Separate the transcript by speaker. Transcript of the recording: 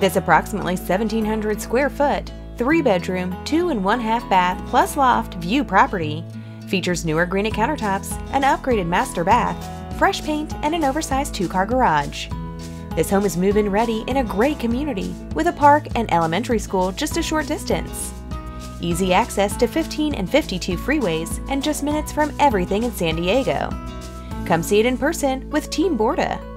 Speaker 1: This approximately 1,700 square foot, three bedroom, two and one half bath plus loft view property features newer granite countertops, an upgraded master bath, fresh paint, and an oversized two car garage. This home is move in ready in a great community with a park and elementary school just a short distance. Easy access to 15 and 52 freeways and just minutes from everything in San Diego. Come see it in person with Team Bourda.